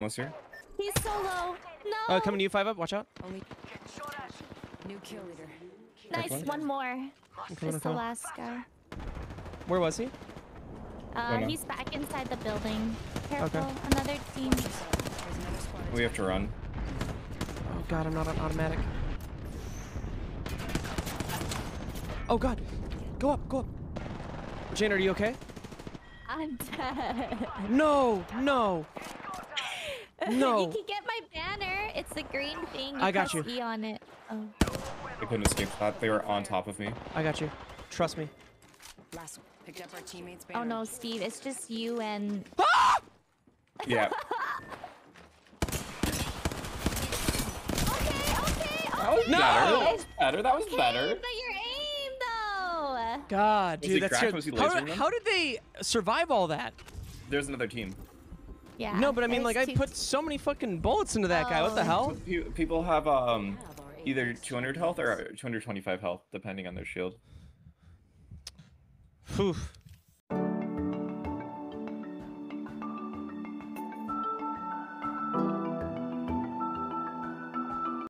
Almost here. He's so low. No. Uh, coming to you, five up. Watch out. Only new kill leader. nice. one. One more. I'm Just the last guy. Where was he? Uh, no. he's back inside the building. Careful. Okay. Another team. There's another squad. We have to run. Oh god, I'm not on automatic. Oh god. Go up, go up. Jane, are you okay? I'm dead. No, no. No. you can get my banner. It's the green thing. You I got you. E on it. Oh. They couldn't escape that. They were on top of me. I got you. Trust me. Last picked up our teammates. Oh no, Steve. It's just you and. Ah! Yeah. Okay. Okay. That was No! better. That was better. That was Okay, better. but your aim though. God, Was dude, he that's cracked? good. Was he how, how did they survive all that? There's another team. Yeah. no, but I mean, like, I put so many fucking bullets into that guy. What the Oh. hell? People have um either 200 health or 225 health, depending on their shield. Whew.